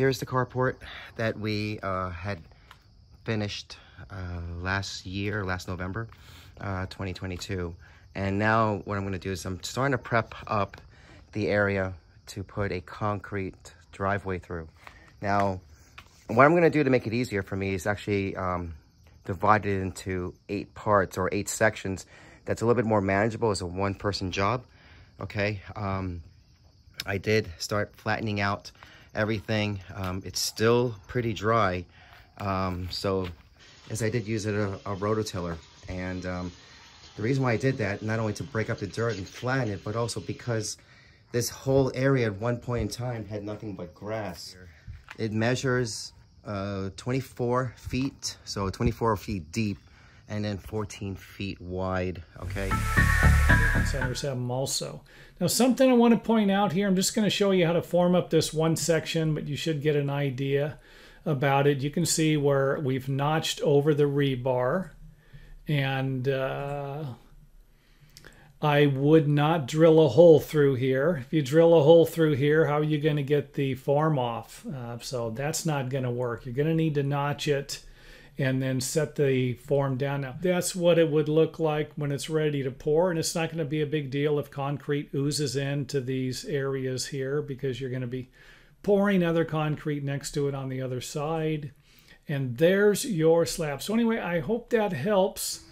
Here's the carport that we uh, had finished uh, last year, last November, uh, 2022. And now what I'm gonna do is I'm starting to prep up the area to put a concrete driveway through. Now, what I'm gonna do to make it easier for me is actually um, divide it into eight parts or eight sections. That's a little bit more manageable as a one person job, okay? Um, I did start flattening out everything. Um, it's still pretty dry. Um, so as I did use it a, a rototiller and um, the reason why I did that, not only to break up the dirt and flatten it, but also because this whole area at one point in time had nothing but grass. It measures uh, 24 feet, so 24 feet deep, and then 14 feet wide, okay? Centers have them also. Now something I want to point out here, I'm just going to show you how to form up this one section, but you should get an idea about it. You can see where we've notched over the rebar and uh, I would not drill a hole through here. If you drill a hole through here, how are you going to get the form off? Uh, so that's not going to work. You're going to need to notch it and then set the form down. Now, that's what it would look like when it's ready to pour, and it's not going to be a big deal if concrete oozes into these areas here because you're going to be pouring other concrete next to it on the other side. And there's your slab. So anyway, I hope that helps.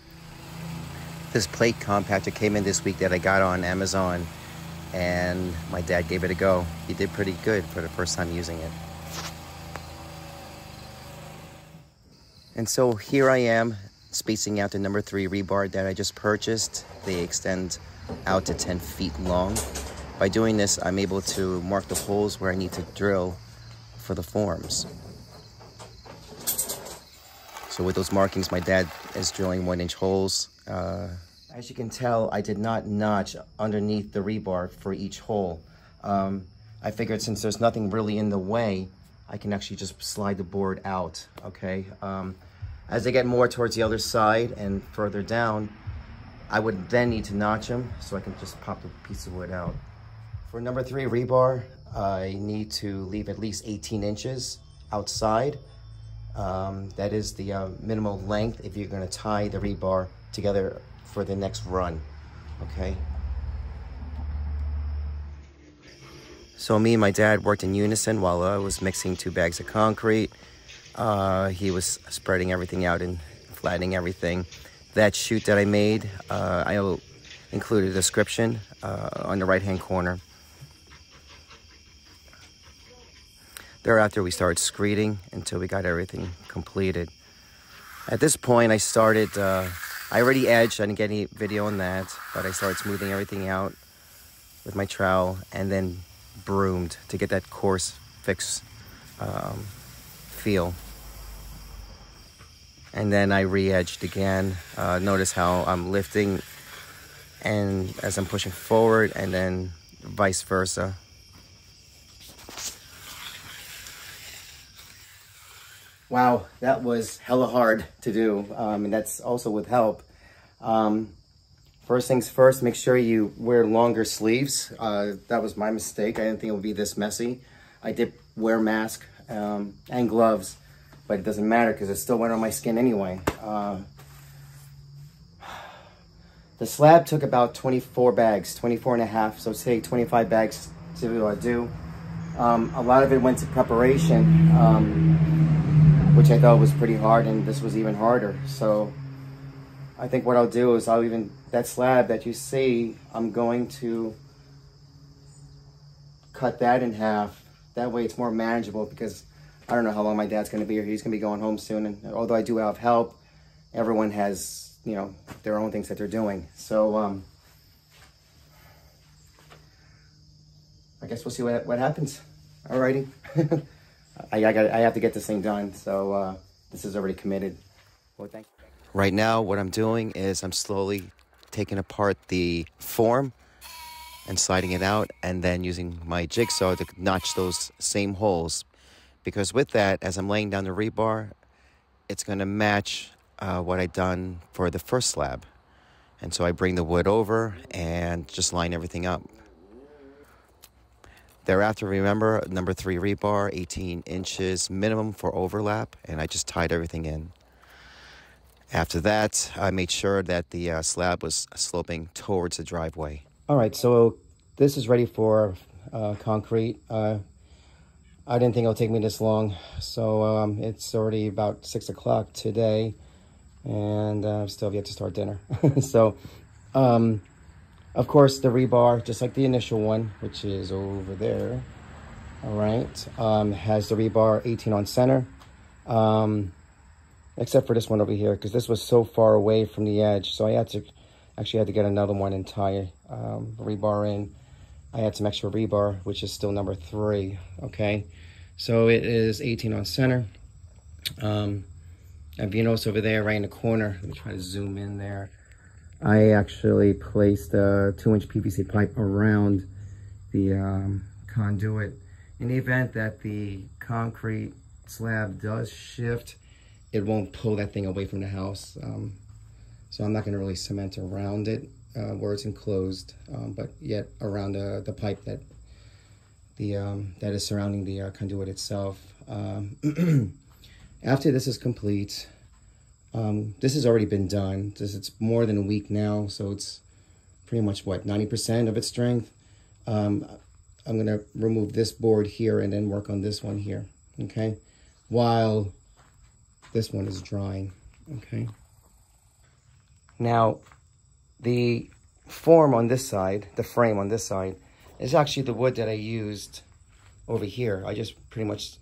This plate compactor came in this week that I got on Amazon and my dad gave it a go. He did pretty good for the first time using it. And so here I am spacing out the number three rebar that I just purchased. They extend out to 10 feet long. By doing this, I'm able to mark the holes where I need to drill for the forms. So with those markings, my dad is drilling one inch holes. Uh, as you can tell, I did not notch underneath the rebar for each hole. Um, I figured since there's nothing really in the way, I can actually just slide the board out, okay? Um, as they get more towards the other side and further down, I would then need to notch them so I can just pop the piece of wood out. For number three rebar, I need to leave at least 18 inches outside um, that is the uh, minimal length if you're going to tie the rebar together for the next run, okay? So me and my dad worked in unison while I was mixing two bags of concrete. Uh, he was spreading everything out and flattening everything. That chute that I made, uh, I'll include a description uh, on the right-hand corner. Thereafter, we started screeding until we got everything completed. At this point, I started, uh, I already edged, I didn't get any video on that, but I started smoothing everything out with my trowel and then broomed to get that coarse fix um, feel. And then I re-edged again. Uh, notice how I'm lifting and as I'm pushing forward and then vice versa. Wow, that was hella hard to do, um, and that's also with help. Um, first things first, make sure you wear longer sleeves. Uh, that was my mistake. I didn't think it would be this messy. I did wear mask um, and gloves, but it doesn't matter because it still went on my skin anyway. Uh, the slab took about 24 bags, 24 and a half, so say 25 bags to do. Um, a lot of it went to preparation. Um, which I thought was pretty hard, and this was even harder. So I think what I'll do is I'll even, that slab that you see, I'm going to cut that in half. That way it's more manageable because I don't know how long my dad's going to be here. He's going to be going home soon. And although I do have help, everyone has, you know, their own things that they're doing. So, um, I guess we'll see what, what happens. Alrighty. I, I, got, I have to get this thing done. So uh, this is already committed. Well, thank you. Right now, what I'm doing is I'm slowly taking apart the form and sliding it out and then using my jigsaw to notch those same holes. Because with that, as I'm laying down the rebar, it's going to match uh, what I done for the first slab. And so I bring the wood over and just line everything up. Thereafter, remember, number three rebar, 18 inches minimum for overlap, and I just tied everything in. After that, I made sure that the uh, slab was sloping towards the driveway. All right, so this is ready for uh, concrete. Uh, I didn't think it would take me this long, so um, it's already about 6 o'clock today, and I uh, still have yet to start dinner. so, um, of course, the rebar, just like the initial one, which is over there, all right, um, has the rebar 18 on center. Um, except for this one over here because this was so far away from the edge. So I had to actually had to get another one and tie um, rebar in. I had some extra rebar, which is still number three. Okay, so it is 18 on center. Um, and you notice over there, right in the corner, let me try to zoom in there. I actually placed a two inch PVC pipe around the um, conduit. In the event that the concrete slab does shift, it won't pull that thing away from the house. Um, so I'm not going to really cement around it uh, where it's enclosed, um, but yet around the, the pipe that the um, that is surrounding the uh, conduit itself. Um, after this is complete, um, this has already been done. This it's more than a week now, so it's pretty much what 90% of its strength. Um, I'm going to remove this board here and then work on this one here, okay? While this one is drying, okay? Now, the form on this side, the frame on this side, is actually the wood that I used over here. I just pretty much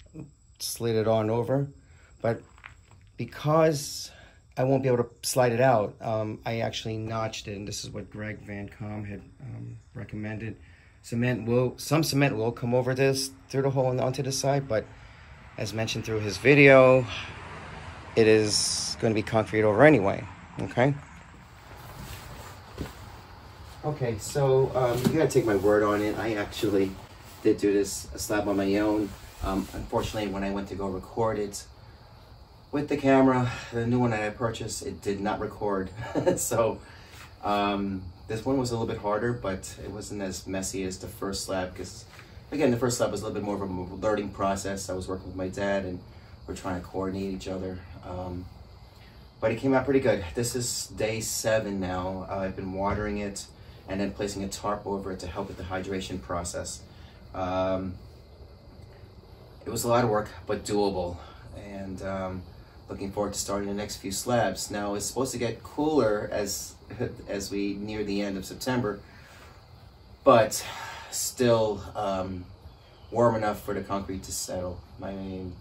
slid it on over, but because I won't be able to slide it out, um, I actually notched it, and this is what Greg Van Com had um, recommended. Cement will, some cement will come over this, through the hole and onto the side, but as mentioned through his video, it is going to be concrete over anyway, okay? Okay, so um, you gotta take my word on it. I actually did do this slab on my own. Um, unfortunately, when I went to go record it with the camera, the new one that I purchased, it did not record. so um, this one was a little bit harder, but it wasn't as messy as the first slab because, again, the first slab was a little bit more of a learning process. I was working with my dad and we're trying to coordinate each other. Um, but it came out pretty good. This is day seven now. Uh, I've been watering it and then placing a tarp over it to help with the hydration process. Um, it was a lot of work, but doable. And um, looking forward to starting the next few slabs. Now it's supposed to get cooler as as we near the end of September, but still um, warm enough for the concrete to settle. My main,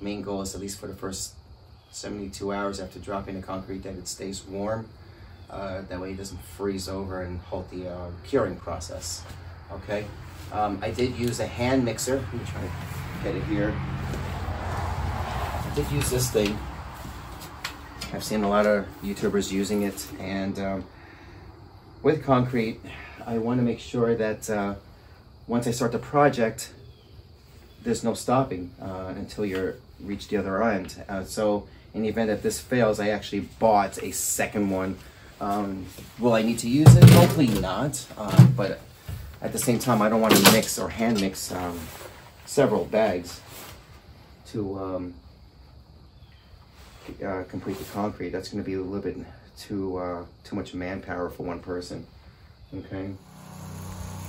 main goal is at least for the first 72 hours after dropping the concrete that it stays warm. Uh, that way it doesn't freeze over and halt the uh, curing process. Okay, um, I did use a hand mixer. Let me try to get it here. I did use this thing. I've seen a lot of YouTubers using it, and um, with concrete, I want to make sure that uh, once I start the project, there's no stopping uh, until you reach the other end. Uh, so in the event that this fails, I actually bought a second one um, will I need to use it? Hopefully not. Uh, but at the same time, I don't want to mix or hand mix um, several bags to um, uh, complete the concrete. That's going to be a little bit too uh, too much manpower for one person. Okay.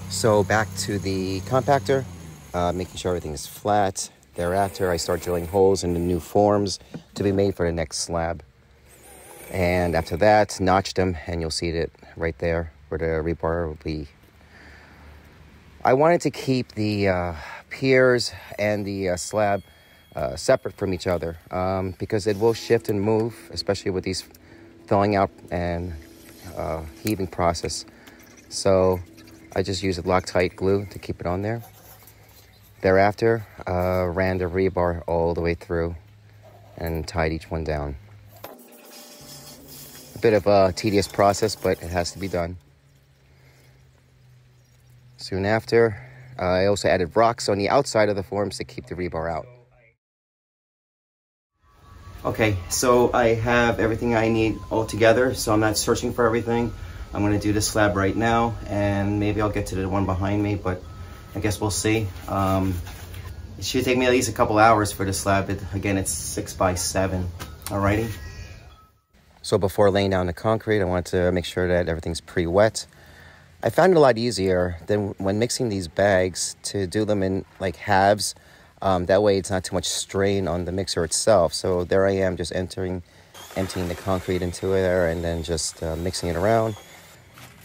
So back to the compactor, uh, making sure everything is flat. Thereafter, I start drilling holes in the new forms to be made for the next slab. And after that, notch them and you'll see it right there where the rebar will be. I wanted to keep the uh, piers and the uh, slab uh, separate from each other um, because it will shift and move, especially with these thawing out and uh, heaving process. So I just used a Loctite glue to keep it on there. Thereafter, uh, ran the rebar all the way through and tied each one down. A bit of a tedious process, but it has to be done. Soon after, uh, I also added rocks on the outside of the forms to keep the rebar out. Okay, so I have everything I need all together, so I'm not searching for everything. I'm gonna do this slab right now, and maybe I'll get to the one behind me, but I guess we'll see. Um, it should take me at least a couple hours for the slab. It, again, it's six by seven. Alrighty. So before laying down the concrete, I want to make sure that everything's pre-wet. I found it a lot easier than when mixing these bags to do them in like halves. Um, that way it's not too much strain on the mixer itself. So there I am just entering, emptying the concrete into there and then just uh, mixing it around.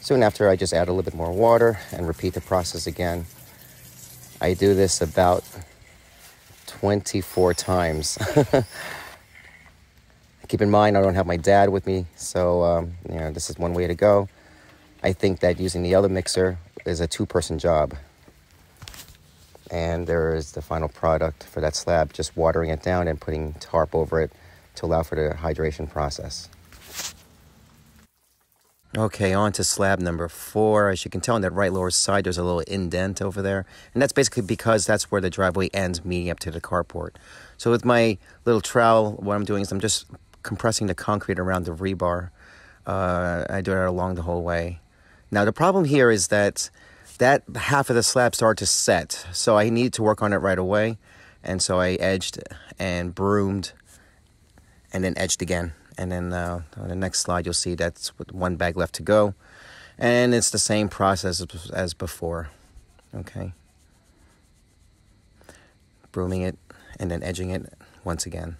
Soon after I just add a little bit more water and repeat the process again. I do this about 24 times. Keep in mind, I don't have my dad with me, so um, you know this is one way to go. I think that using the other mixer is a two-person job. And there is the final product for that slab, just watering it down and putting tarp over it to allow for the hydration process. Okay, on to slab number four. As you can tell on that right lower side, there's a little indent over there. And that's basically because that's where the driveway ends, meeting up to the carport. So with my little trowel, what I'm doing is I'm just compressing the concrete around the rebar. Uh, I do it along the whole way. Now the problem here is that that half of the slab started to set. So I needed to work on it right away. And so I edged and broomed and then edged again. And then uh, on the next slide, you'll see that's with one bag left to go. And it's the same process as before. Okay. Brooming it and then edging it once again.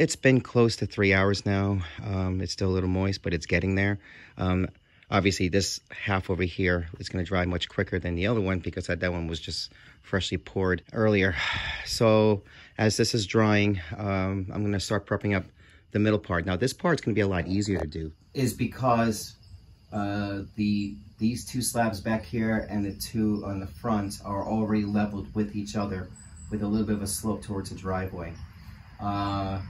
It's been close to three hours now. Um, it's still a little moist, but it's getting there. Um, obviously, this half over here is going to dry much quicker than the other one because that, one was just freshly poured earlier. So as this is drying, um, I'm going to start prepping up the middle part. Now this part's gonna be a lot easier to do. Is because uh, the these two slabs back here and the two on the front are already leveled with each other with a little bit of a slope towards the driveway. Uh,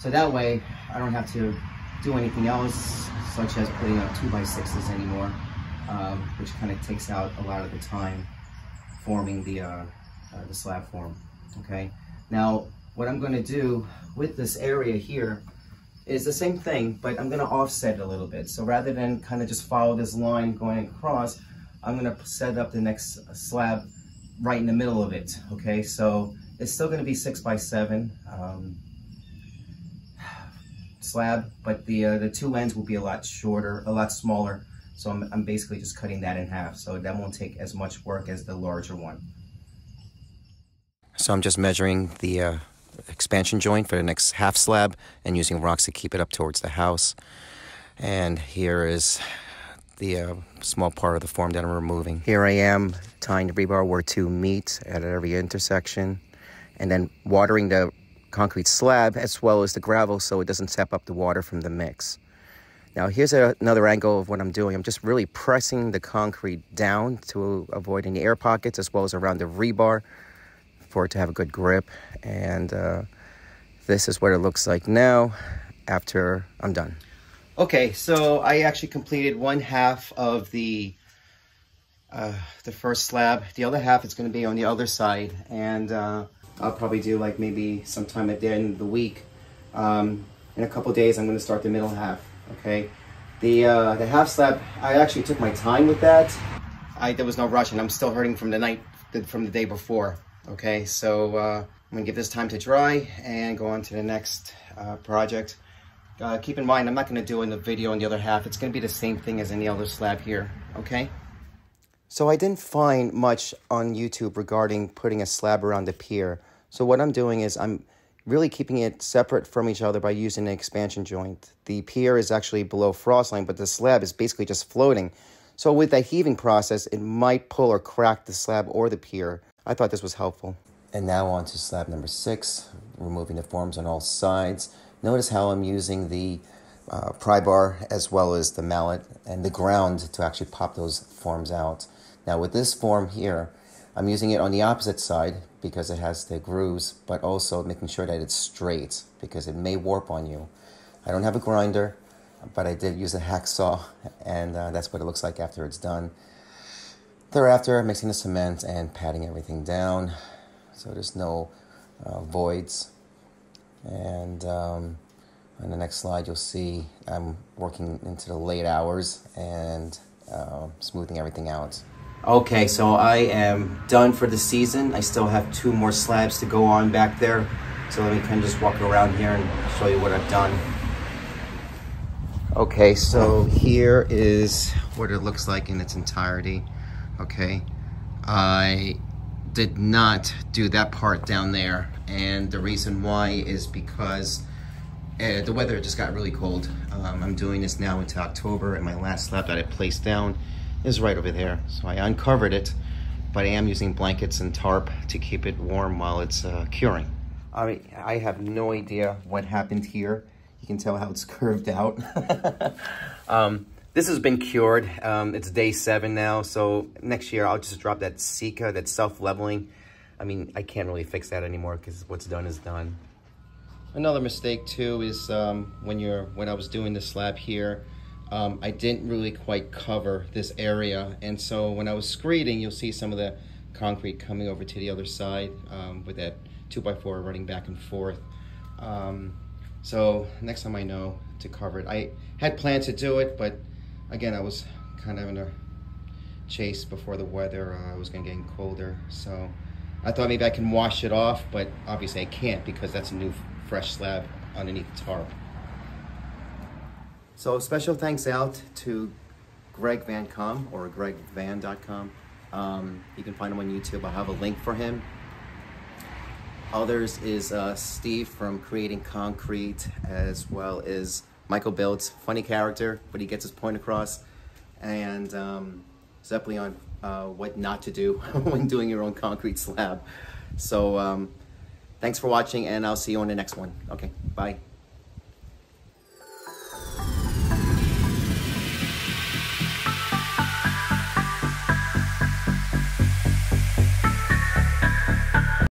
so that way I don't have to do anything else such as putting up two by sixes anymore, um, which kind of takes out a lot of the time forming the, uh, uh, the slab form, okay? Now, what I'm gonna do with this area here is the same thing, but I'm gonna offset it a little bit. So rather than kind of just follow this line going across, I'm gonna set up the next slab right in the middle of it, okay? So it's still gonna be six by seven um, slab, but the, uh, the two ends will be a lot shorter, a lot smaller. So I'm, I'm basically just cutting that in half. So that won't take as much work as the larger one. So I'm just measuring the uh, expansion joint for the next half slab and using rocks to keep it up towards the house. And here is the uh, small part of the form that I'm removing. Here I am tying the rebar where two meet at every intersection and then watering the concrete slab as well as the gravel so it doesn't sap up the water from the mix. Now here's a, another angle of what I'm doing. I'm just really pressing the concrete down to avoid any air pockets as well as around the rebar for it to have a good grip. And uh, this is what it looks like now after I'm done. Okay, so I actually completed one half of the uh, the first slab. The other half is going to be on the other side, and uh, I'll probably do like maybe sometime at the end of the week. Um, in a couple days, I'm going to start the middle half. Okay, the uh, the half slab. I actually took my time with that. I there was no rush, and I'm still hurting from the night from the day before. Okay, so uh, I'm gonna give this time to dry and go on to the next uh, project. Uh, keep in mind, I'm not gonna do in the video on the other half. It's gonna be the same thing as any other slab here, okay? So I didn't find much on YouTube regarding putting a slab around the pier. So what I'm doing is I'm really keeping it separate from each other by using an expansion joint. The pier is actually below frost line, but the slab is basically just floating. So with that heaving process, it might pull or crack the slab or the pier. I thought this was helpful. And now on to slab number six, removing the forms on all sides. Notice how I'm using the uh, pry bar as well as the mallet and the ground to actually pop those forms out. Now with this form here, I'm using it on the opposite side because it has the grooves, but also making sure that it's straight because it may warp on you. I don't have a grinder, but I did use a hacksaw and uh, that's what it looks like after it's done. Thereafter, mixing the cement and patting everything down so there's no uh, voids. And um, on the next slide, you'll see I'm working into the late hours and uh, smoothing everything out. Okay, so I am done for the season. I still have two more slabs to go on back there. So let me kind of just walk around here and show you what I've done. Okay, so here is what it looks like in its entirety. Okay, I did not do that part down there. And the reason why is because uh, the weather just got really cold. Um, I'm doing this now into October and my last slab that I placed down is right over there. So I uncovered it, but I am using blankets and tarp to keep it warm while it's uh, curing. I, I have no idea what happened here. You can tell how it's curved out. um, this has been cured. Um, it's day seven now, so next year I'll just drop that Sika, that self-leveling. I mean, I can't really fix that anymore because what's done is done. Another mistake too is um, when you're when I was doing the slab here, um, I didn't really quite cover this area. And so when I was screeding, you'll see some of the concrete coming over to the other side um, with that 2x4 running back and forth. Um, so next time I know to cover it. I had planned to do it, but again, I was kind of in a chase before the weather uh, was going to get colder. So I thought maybe I can wash it off, but obviously I can't because that's a new fresh slab underneath the tarp. So special thanks out to Greg Van Com or gregvan.com. Um, you can find him on YouTube. I have a link for him. Others is uh, Steve from Creating Concrete, as well as Michael Builds, funny character, but he gets his point across. And um, on uh, what not to do when doing your own concrete slab. So um, thanks for watching, and I'll see you on the next one. Okay, bye.